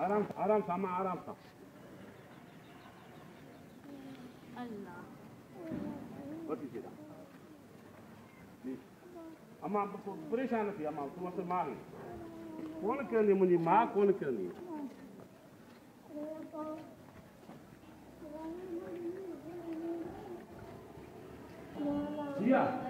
आराम से आराम से अम्मा आराम से अम्मा, परेशान थी, अम्मा तुम तो माँ है। कौन करनी मुझे? माँ कौन करनी जिया।